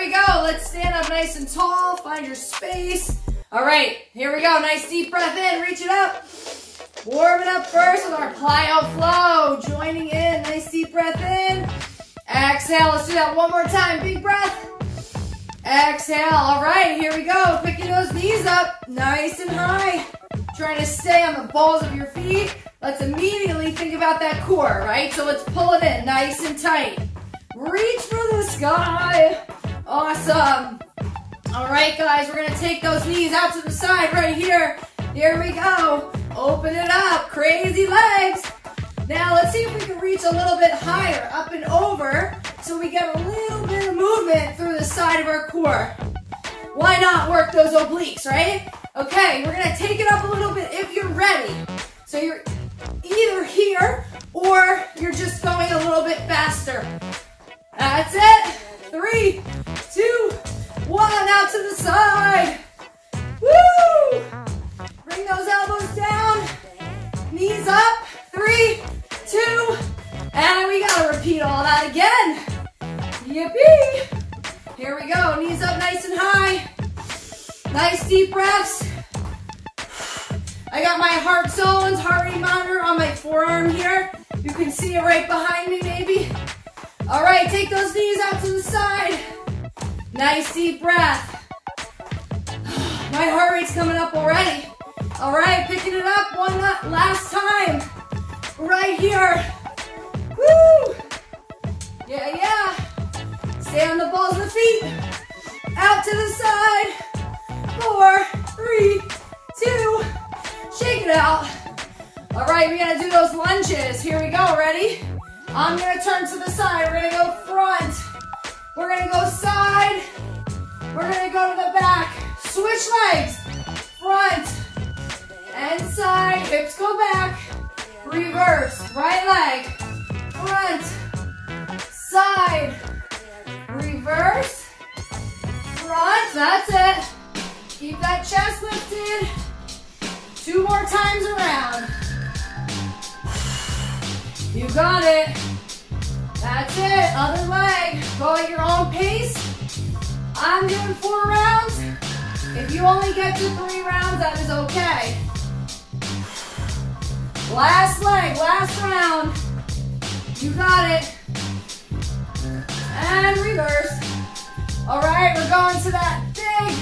we go. Let's stand up nice and tall. Find your space. All right, here we go. Nice deep breath in. Reach it up. Warming up first with our plyo flow. Joining in. Nice deep breath in. Exhale. Let's do that one more time. Big breath. Exhale. All right, here we go. Picking those knees up nice and high. Trying to stay on the balls of your feet. Let's immediately think about that core, right? So let's pull it in nice and tight. Reach for the sky. Awesome. All right, guys, we're gonna take those knees out to the side right here. Here we go. Open it up, crazy legs. Now let's see if we can reach a little bit higher, up and over, so we get a little bit of movement through the side of our core. Why not work those obliques, right? Okay, we're gonna take it up a little bit if you're ready. So you're either here or you're just going a little bit faster. That's it. Three, two, one. Out to the side. Woo! Bring those elbows down. Knees up. Three, two, and we gotta repeat all that again. Yippee! Here we go. Knees up nice and high. Nice deep breaths. I got my heart zones, heart rate monitor on my forearm here. You can see it right behind me, maybe. All right, take those knees out to the side. Nice deep breath. My heart rate's coming up already. All right, picking it up one last time. Right here. Woo! Yeah, yeah. Stay on the balls of the feet. Out to the side. Four, three, two. Shake it out. All right, we gotta do those lunges. Here we go, ready? I'm gonna turn to the side. We're gonna go front. We're gonna go side. We're gonna go to the back. Switch legs. Front and side. Hips go back. Reverse. Right leg. Front. Side. Reverse. Front. That's it. Keep that chest lifted. Two more times around. You got it. That's it. Other leg. Go at your own pace. I'm doing four rounds. If you only get to three rounds, that is okay. Last leg, last round. You got it. And reverse. All right, we're going to that big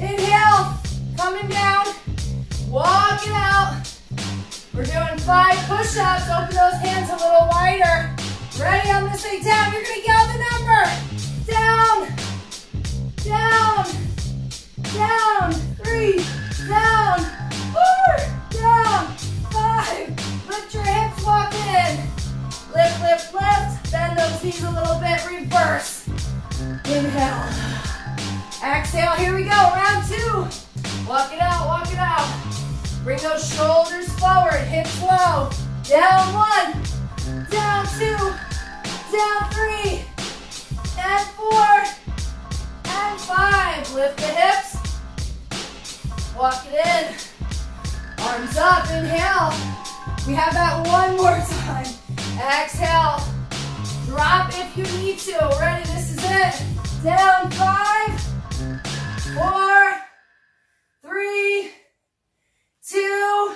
inhale. Coming down. Walk it out. We're doing five push-ups. Open those hands a little wider. Ready? I'm gonna say down. You're gonna yell the number. Down. Down. Down. Three. Down. Four. Down. Five. Lift your hips. Walk in. Lift, lift, lift. Bend those knees a little bit. Reverse. Inhale. Exhale. Here we go. Round two. Walk it out. Walk it out. Bring those shoulders forward, hips low. Down one, down two, down three, and four, and five. Lift the hips. Walk it in. Arms up, inhale. We have that one more time. Exhale. Drop if you need to. Ready, this is it. Down five, four, three, two,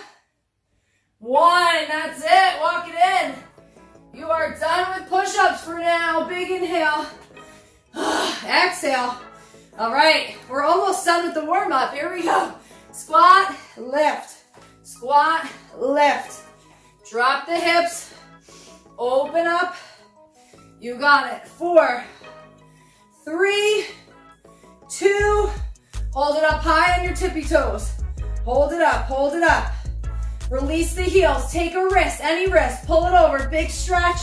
one. That's it. Are done with push-ups for now. Big inhale. Exhale. All right, we're almost done with the warm-up. Here we go. Squat, lift. Squat, lift. Drop the hips. Open up. You got it. Four, three, two, hold it up high on your tippy toes. Hold it up, hold it up. Release the heels, take a wrist, any wrist, pull it over, big stretch.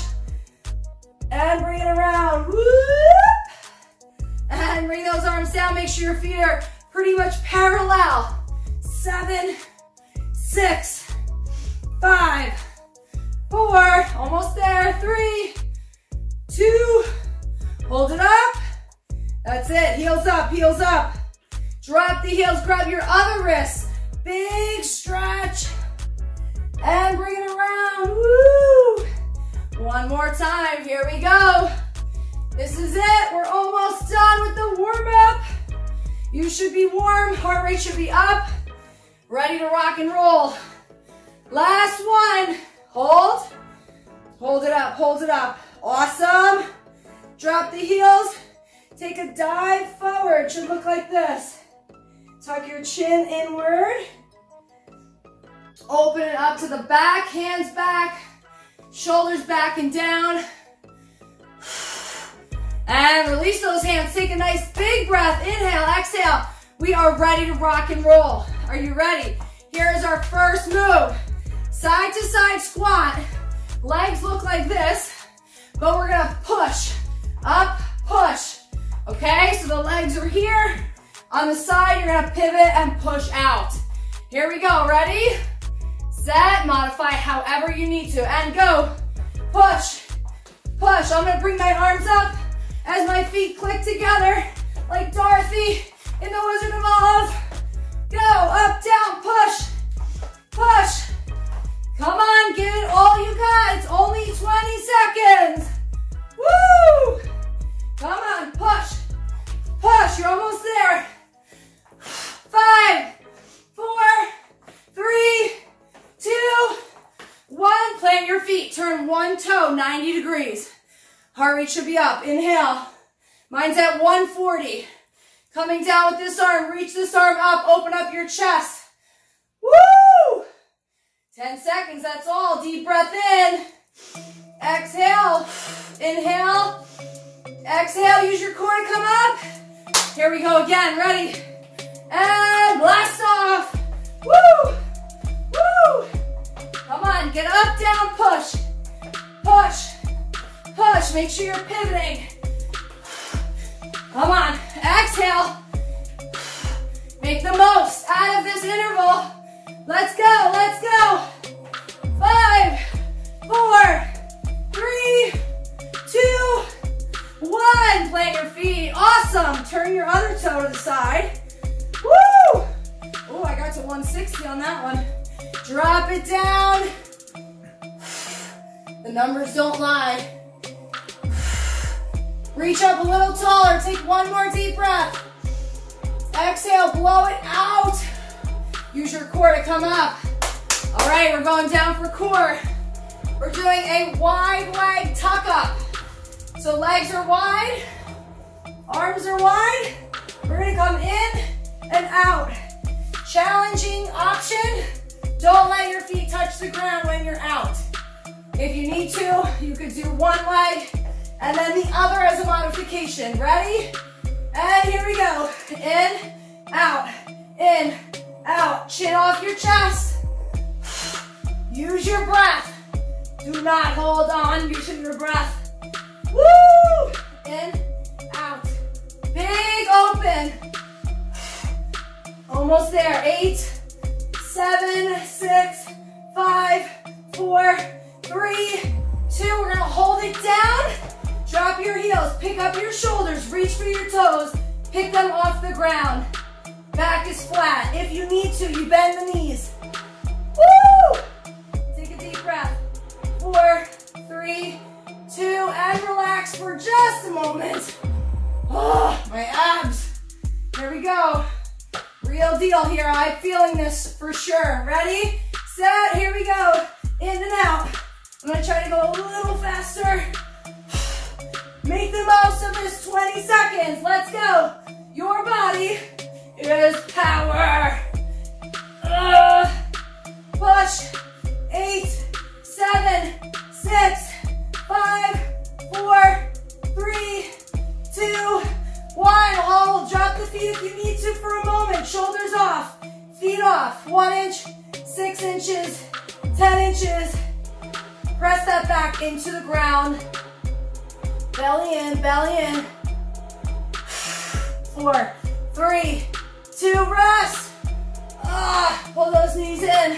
And bring it around, whoop. And bring those arms down, make sure your feet are pretty much parallel. Seven, six, five, four, almost there, three, two, hold it up. That's it, heels up, heels up. Drop the heels, grab your other wrist. Big stretch. And bring it around, woo. One more time, here we go. This is it. We're almost done with the warm up. You should be warm. Heart rate should be up. Ready to rock and roll. Last one. Hold. Hold it up. Hold it up. Awesome. Drop the heels. Take a dive forward. Should look like this. Tuck your chin inward. Open it up to the back, hands back, shoulders back and down. And release those hands. Take a nice big breath. Inhale, exhale. We are ready to rock and roll. Are you ready? Here is our first move. Side to side squat. Legs look like this, but we're gonna push, up, push. Okay, so the legs are here. On the side, you're gonna pivot and push out. Here we go, ready? Set, modify however you need to, and go. Push, push. I'm gonna bring my arms up as my feet click together like Dorothy in The Wizard of Oz. Go, up, down, push, push. Come on, give it all you got. It's only 20 seconds. Woo! Come on, push, push. You're almost there. Five, four, three, two, one. Plant your feet. Turn one toe 90 degrees. Heart rate should be up. Inhale. Mine's at 140. Coming down with this arm. Reach this arm up. Open up your chest. Woo! 10 seconds. That's all. Deep breath in. Exhale. Inhale. Exhale. Use your core to come up. Here we go again. Ready? And blast off. Woo! Come on. Get up, down, push. Push. Push, make sure you're pivoting. Come on, exhale. Make the most out of this interval. Let's go, let's go. Five, four, three, two, one. Plant your feet, awesome. Turn your other toe to the side. Woo! Oh, I got to 160 on that one. Drop it down. The numbers don't lie. Reach up a little taller. Take one more deep breath. Exhale, blow it out. Use your core to come up. All right, we're going down for core. We're doing a wide leg tuck up. So legs are wide, arms are wide. We're gonna come in and out. Challenging option. Don't let your feet touch the ground when you're out. If you need to, you could do one leg and then the other as a modification. Ready? And here we go. In, out, in, out. Chin off your chest. Use your breath. Do not hold on to your breath. Woo! In, out. Big open. Almost there. Eight, seven, six, five, four, three, two. We're gonna hold it down. Drop your heels, pick up your shoulders, reach for your toes, pick them off the ground. Back is flat. If you need to, you bend the knees. Woo! Take a deep breath. Four, three, two, and relax for just a moment. Oh, my abs. Here we go. Real deal here. I'm feeling this for sure. Ready? Set. Here we go. In and out. I'm to try to go a little faster. Make the most of this 20 seconds. Let's go. Your body is power. Uh, push. Eight, seven, six, five, four, three, two, one. Hold. Drop the feet if you need to for a moment. Shoulders off. Feet off. One inch, six inches, 10 inches. Press that back into the ground. Belly in, belly in. Four, three, two, rest. Ah, pull those knees in.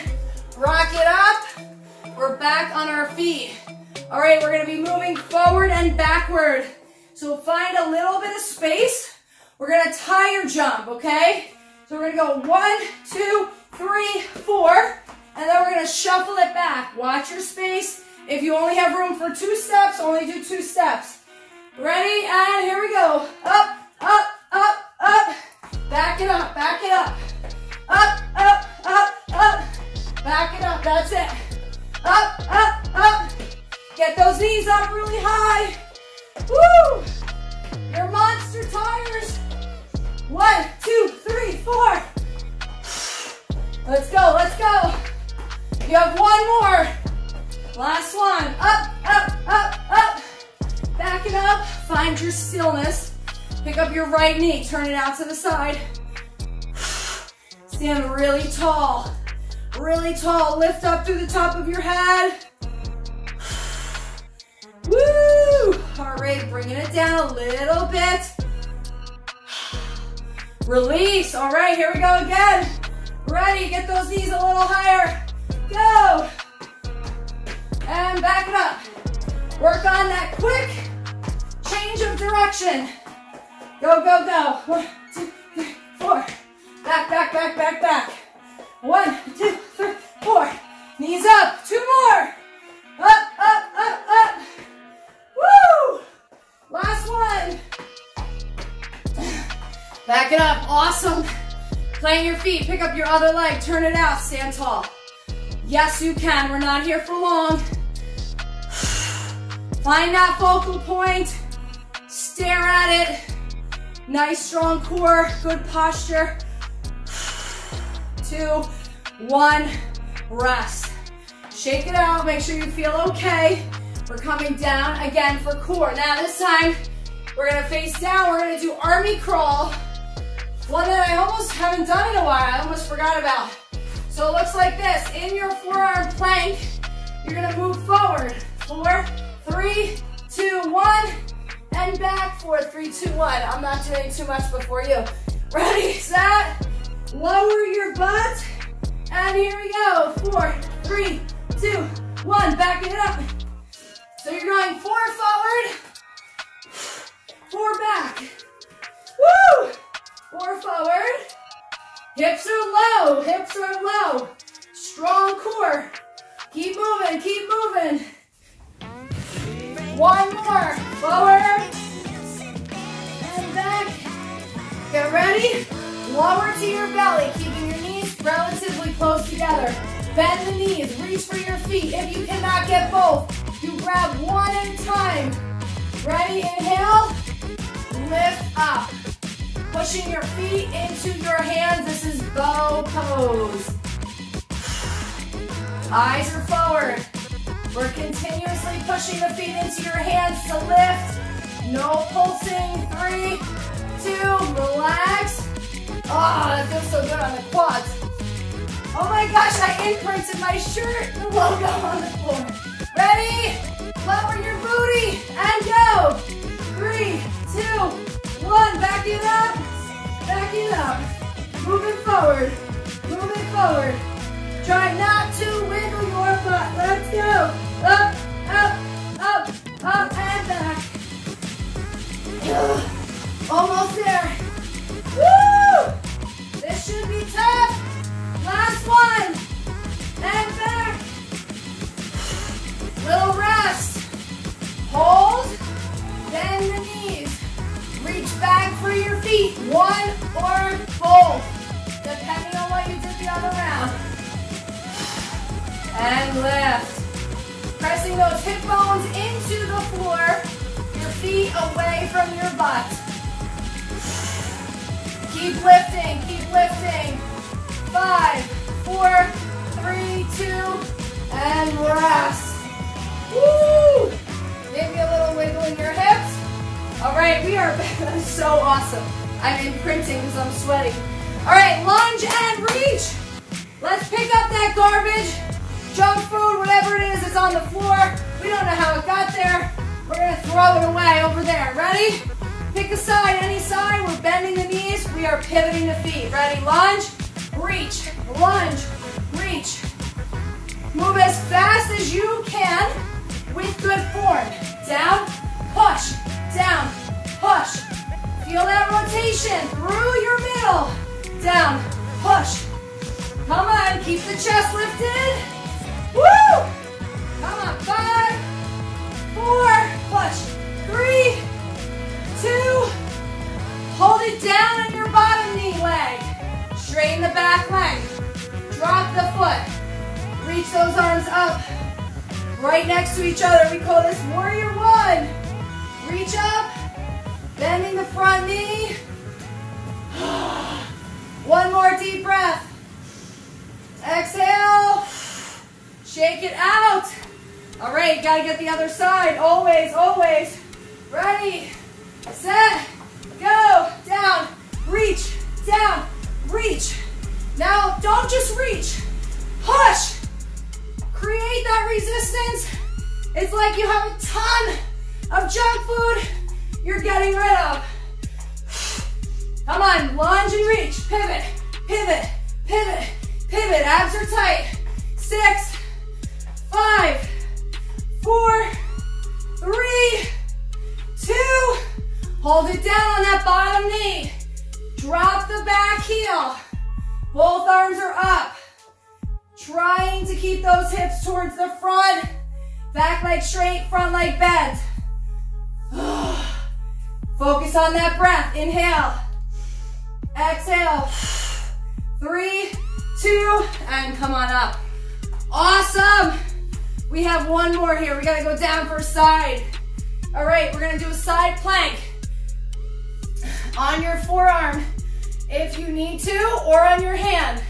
Rock it up. We're back on our feet. All right, we're gonna be moving forward and backward. So find a little bit of space. We're gonna tire jump, okay? So we're gonna go one, two, three, four, and then we're gonna shuffle it back. Watch your space. If you only have room for two steps, only do two steps. Ready? And here we go. Up, up, up, up. Back it up, back it up. Up, up, up, up. Back it up, that's it. Up, up, up. Get those knees up really high. Woo! Your monster tires. One, two, three, four. Let's go, let's go. You have one more. Last one. Up, up, up, up. Back it up. Find your stillness. Pick up your right knee. Turn it out to the side. Stand really tall. Really tall. Lift up through the top of your head. Heart rate, bringing it down a little bit. Release. All right, here we go again. Ready, get those knees a little higher. Go. And back it up. Work on that quick change of direction. Go, go, go. One, two, three, four. Back, back, back, back, back. One, two, three, four. Knees up. Two more. Up, up, up, up. Woo! Last one. Back it up. Awesome. Plant your feet. Pick up your other leg. Turn it out. Stand tall. Yes, you can. We're not here for long. Find that focal point. Stare at it. Nice strong core. Good posture. Two, one, rest. Shake it out. Make sure you feel okay. We're coming down again for core. Now this time, we're gonna face down. We're gonna do army crawl. One that I almost haven't done in a while. I almost forgot about. So it looks like this. In your forearm plank, you're gonna move forward. Four, three, two, one, and back. Four, three, two, one. I'm not doing too much before you. Ready, set, lower your butt, and here we go. Four, three, two, one. Back it up. So you're going four forward, four back. Woo! Four forward. Hips are low, hips are low. Strong core. Keep moving, keep moving. One more. Forward. And back. Get ready. Lower to your belly, keeping your knees relatively close together. Bend the knees, reach for your feet. If you cannot get both, grab one at a time. Ready, inhale. Lift up. Pushing your feet into your hands. This is bow pose. Eyes are forward. We're continuously pushing the feet into your hands to lift. No pulsing. Three, two, relax. Oh, that feels so good on the quads. Oh my gosh, I imprinted my shirt, logo on the floor. Ready? Lower your booty and go. Three, two, one. Back it up. Back it up. Moving forward. Moving forward. Try not to wiggle your butt. Let's go. One or both. Depending on what you did the other round. And lift. Pressing those hip bones into the floor. Your feet away from your butt. Keep lifting, keep lifting. Five, four, three, two, and rest. Woo! Maybe a little wiggle in your hips. All right, we are so awesome. I'm imprinting because I'm sweating. All right, lunge and reach. Let's pick up that garbage, junk food, whatever it is that's on the floor. We don't know how it got there. We're gonna throw it away over there. Ready? Pick a side, any side. We're bending the knees. We are pivoting the feet. Ready? Lunge, reach, lunge, reach. Move as fast as you can with good form. Down, push, down, push. Feel that rotation through your middle. Down, push. Come on, keep the chest lifted. Woo! Come on, five, four, push, three, two. Hold it down on your bottom knee leg. Straighten the back leg. Drop the foot. Reach those arms up. Right next to each other. We call this warrior one. Reach up. Bending the front knee. One more deep breath. Exhale. Shake it out. All right, gotta get the other side. Always, always. Ready, set, go. Down, reach, down, reach. Now, don't just reach. Push. Create that resistance. It's like you have a ton of junk food you're getting rid of. Come on, lunge and reach. Pivot, pivot, pivot, pivot. Abs are tight. Six, five, four, three, two. Hold it down on that bottom knee. Drop the back heel. Both arms are up. Trying to keep those hips towards the front. Back leg straight, front leg bent. Focus on that breath. Inhale. Exhale. Three, two, and come on up. Awesome. We have one more here. We gotta go down for a side. All right, we're gonna do a side plank. On your forearm, if you need to, or on your hand.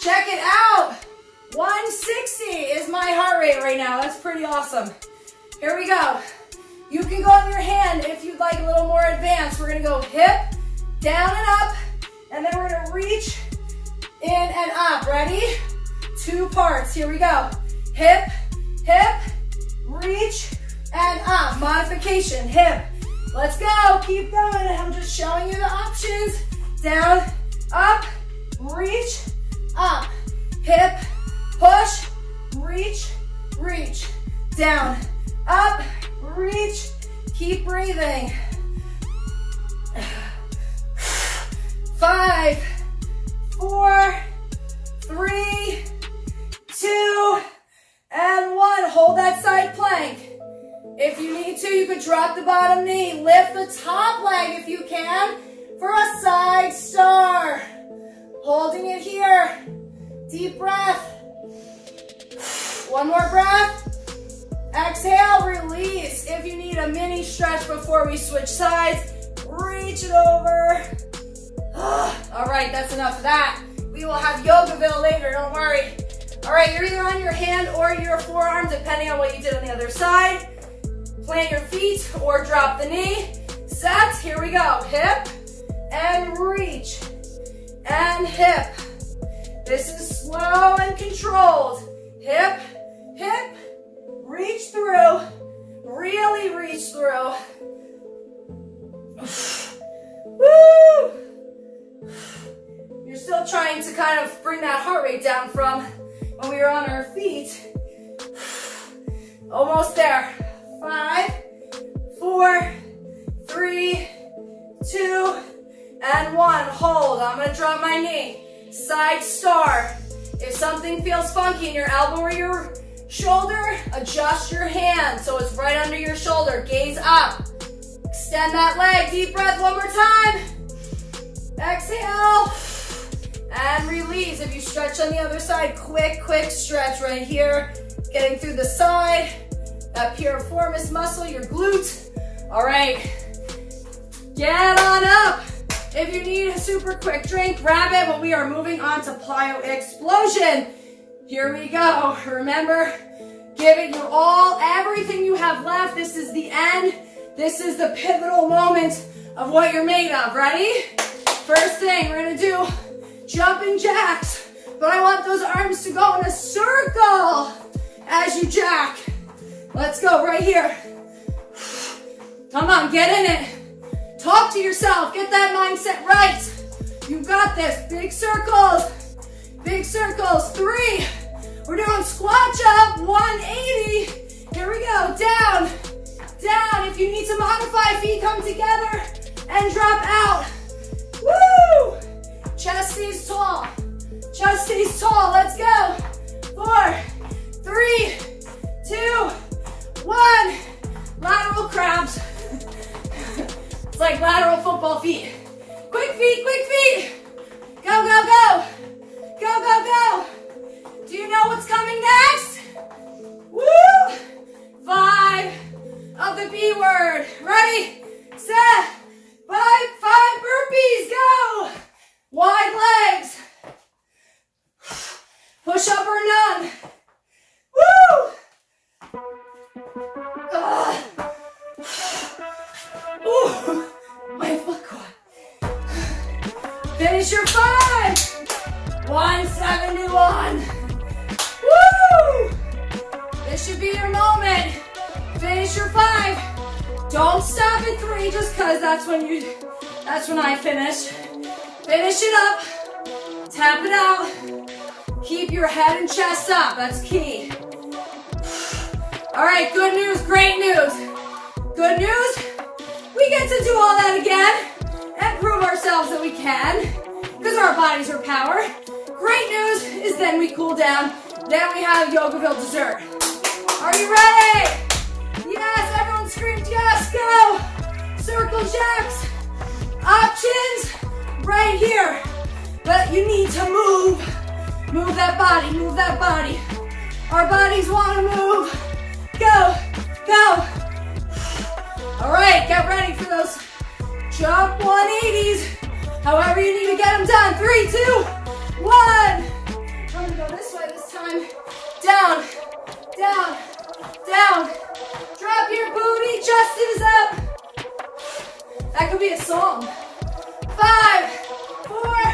Check it out. 160 is my heart rate right now. That's pretty awesome. Here we go. You can go on your hand if you'd like a little more advanced. We're gonna go hip, down and up, and then we're gonna reach in and up. Ready? Two parts. Here we go. Hip, hip, reach, and up. Modification, hip. Let's go. Keep going. I'm just showing you the options. Down, up, reach, up. Hip, push, reach, reach. Down, up, reach. Keep breathing. Five, four, three, two, and one. Hold that side plank. If you need to, you could drop the bottom knee. Lift the top leg if you can for a side star. Holding it here. Deep breath. One more breath. Exhale, release. If you need a mini stretch before we switch sides, reach it over. All right, that's enough of that. We will have Yogaville later, don't worry. All right, you're either on your hand or your forearm, depending on what you did on the other side. Plant your feet or drop the knee. Set, here we go. Hip and reach and hip. This is slow and controlled. Hip, hip, reach through. Really reach through. Woo! You're still trying to kind of bring that heart rate down from when we were on our feet. Almost there. Five, four, three, two, and one. Hold. I'm going to drop my knee. Side star. If something feels funky in your elbow or your shoulder, adjust your hand so it's right under your shoulder. Gaze up. Extend that leg. Deep breath one more time. Exhale. And release. If you stretch on the other side, quick, quick stretch right here. Getting through the side. That piriformis muscle, your glute. All right. Get on up. If you need a super quick drink, grab it, but we are moving on to plyo explosion. Here we go. Remember, give it your all, everything you have left. This is the end. This is the pivotal moment of what you're made of. Ready? First thing, we're gonna do jumping jacks, but I want those arms to go in a circle as you jack. Let's go right here. Come on, get in it. Talk to yourself. Get that mindset right. You got this. Big circles. Big circles. Three. We're doing squat jump. 180. Here we go. Down. Down. If you need to modify, feet come together and drop out. Woo! Chest stays tall. Chest stays tall. Let's go. Four, Keep your head and chest up. That's key. All right, good news, great news. Good news, we get to do all that again and prove ourselves that we can because our bodies are power. Great news is then we cool down. Then we have Yogaville dessert. Are you ready? Yes, everyone screams yes, go. Circle jacks, options right here. But you need to move. Move that body, move that body. Our bodies want to move. Go, go. All right, get ready for those jump 180s. However you need to get them done. Three, two, one. I'm gonna go this way this time. Down, down, down. Drop your booty, chest is up. That could be a song. Five, four,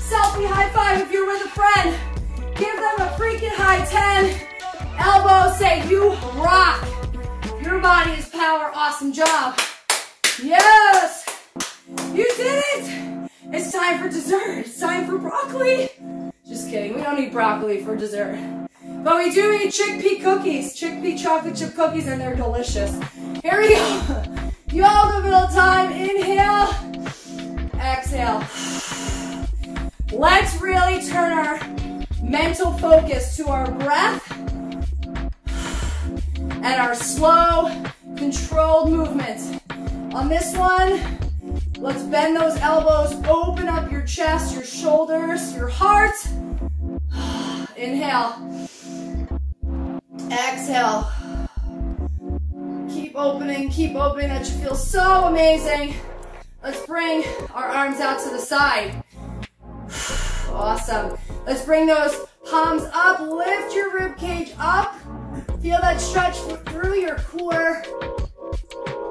selfie high five. If you're with a friend, give them a freaking high 10. Elbows say, you rock. Your body is power, awesome job. Yes, you did it. It's time for dessert. It's time for broccoli. Just kidding, we don't eat broccoli for dessert. But we do eat chickpea cookies, chickpea chocolate chip cookies, and they're delicious. Here we go. Yogaville time. Inhale, exhale. Let's really turn our mental focus to our breath and our slow, controlled movements. On this one, let's bend those elbows, open up your chest, your shoulders, your heart. Inhale. Exhale. Keep opening, keep opening. That should feel so amazing. Let's bring our arms out to the side. Awesome. Let's bring those palms up. Lift your rib cage up. Feel that stretch through your core.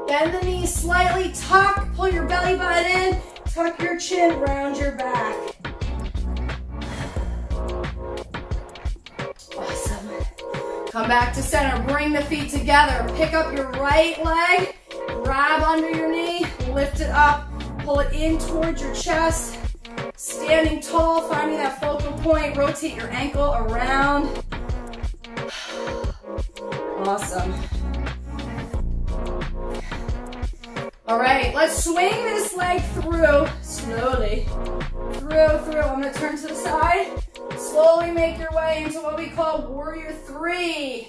Bend the knees slightly. Tuck. Pull your belly button in. Tuck your chin. Round your back. Awesome. Come back to center. Bring the feet together. Pick up your right leg. Grab under your knee. Lift it up. Pull it in towards your chest. Standing tall, finding that focal point. Rotate your ankle around. Awesome. All right, let's swing this leg through slowly. Through, through. I'm gonna turn to the side. Slowly make your way into what we call warrior three.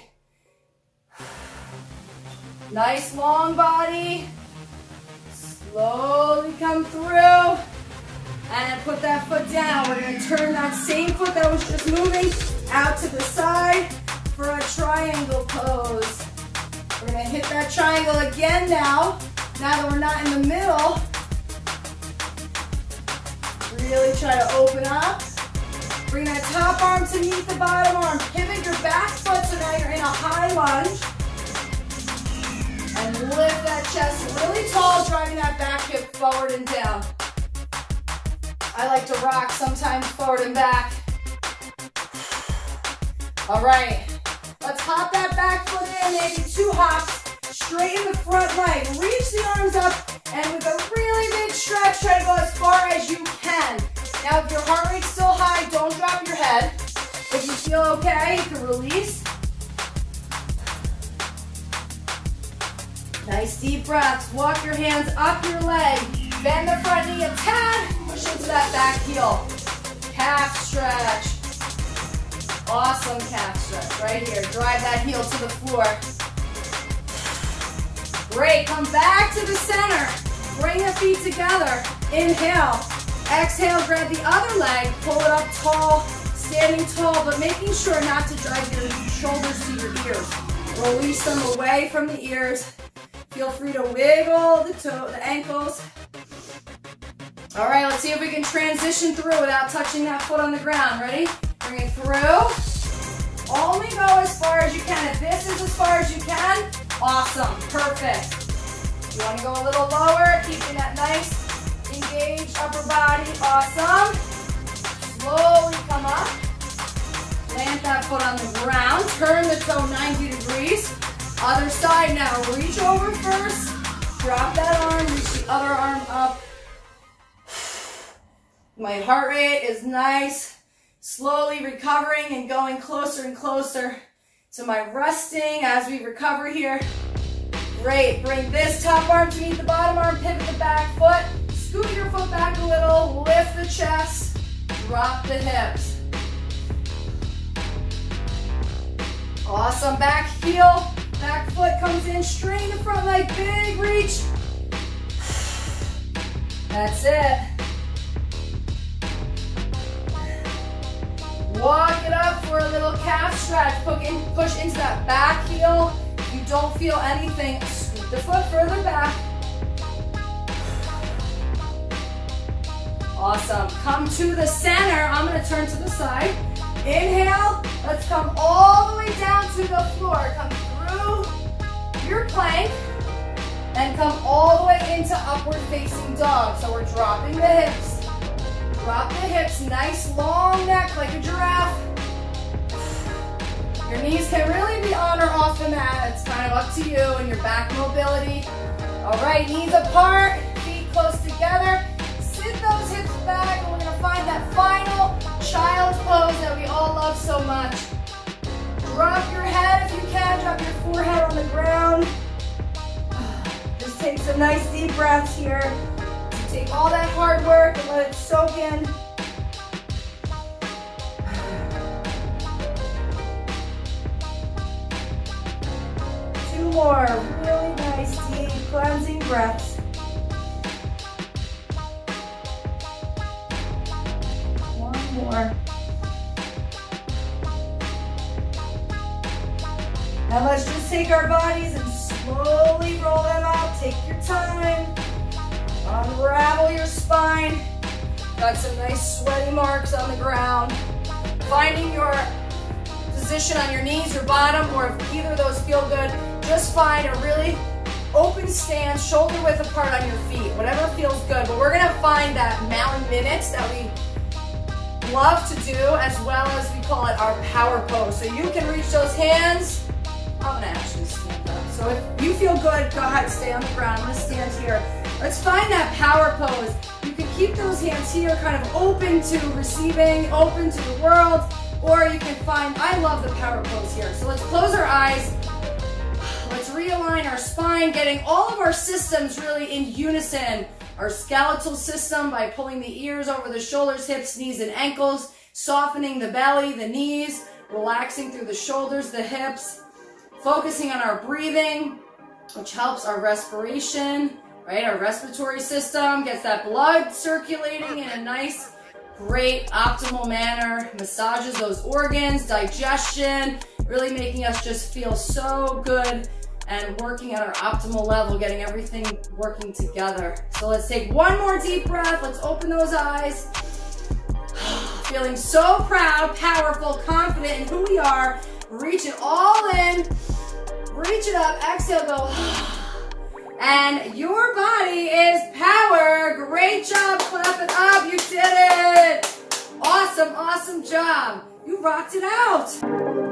Nice long body. Slowly come through. And put that foot down. We're gonna turn that same foot that was just moving out to the side for a triangle pose. We're gonna hit that triangle again now. Now that we're not in the middle. Really try to open up. Bring that top arm to meet the bottom arm. Pivot your back foot so now you're in a high lunge. And lift that chest really tall, driving that back hip forward and down. I like to rock sometimes forward and back. All right, let's hop that back foot in, maybe two hops. Straighten the front leg, reach the arms up, and with a really big stretch, try to go as far as you can. Now, if your heart rate's still high, don't drop your head. If you feel okay, you can release. Nice deep breaths. Walk your hands up your leg. Bend the front knee a tad. Push into that back heel. Calf stretch. Awesome calf stretch right here. Drive that heel to the floor. Great. Come back to the center. Bring the feet together. Inhale. Exhale, grab the other leg. Pull it up tall, standing tall, but making sure not to drive your shoulders to your ears. Release them away from the ears. Feel free to wiggle the toe, the ankles. All right, let's see if we can transition through without touching that foot on the ground. Ready? Bring it through. Only go as far as you can. If this is as far as you can, awesome, perfect. You want to go a little lower, keeping that nice engaged upper body, awesome. Slowly come up. Plant that foot on the ground. Turn the toe 90 degrees. Other side now. Reach over first. Drop that arm. Reach the other arm up. My heart rate is nice. Slowly recovering and going closer and closer to my resting as we recover here. Great. Bring this top arm to meet the bottom arm. Pivot the back foot. Scoot your foot back a little. Lift the chest. Drop the hips. Awesome. Back heel. Back foot comes in, straighten the front leg, big reach. That's it. Walk it up for a little calf stretch. Push, in, push into that back heel. If you don't feel anything, scoot the foot further back. Awesome. Come to the center. I'm going to turn to the side. Inhale. Let's come all the way down to the floor. Come through your plank and come all the way into upward facing dog. So we're dropping the hips. Drop the hips, nice long neck like a giraffe. Your knees can really be on or off the mat. It's kind of up to you and your back mobility. All right, knees apart, feet close together. Sit those hips back and we're gonna find that final child's pose that we all love so much. Drop your head if you can, drop your forehead on the ground. Just take some nice deep breaths here. Take all that hard work and let it soak in. Two more really nice deep cleansing breaths. One more. Now let's just take our bodies and slowly roll them out. Take your time. Unravel your spine. Got some nice sweaty marks on the ground. Finding your position on your knees, your bottom, or if either of those feel good, just find a really open stance, shoulder width apart on your feet, whatever feels good. But we're gonna find that mountain minutes that we love to do, as well as we call it our power pose. So you can reach those hands I'm gonna actually stand up. So if you feel good, go ahead, stay on the ground. I'm gonna stand here. Let's find that power pose. You can keep those hands here kind of open to receiving, open to the world, or you can find, I love the power pose here. So let's close our eyes. Let's realign our spine, getting all of our systems really in unison. Our skeletal system by pulling the ears over the shoulders, hips, knees, and ankles, softening the belly, the knees, relaxing through the shoulders, the hips, focusing on our breathing, which helps our respiration, right? Our respiratory system gets that blood circulating in a nice, great, optimal manner, massages those organs, digestion, really making us just feel so good and working at our optimal level, getting everything working together. So let's take one more deep breath. Let's open those eyes. feeling so proud, powerful, confident in who we are. Reach it all in. Reach it up. Exhale, go. And your body is power. Great job. Clap it up. You did it. Awesome, awesome job. You rocked it out.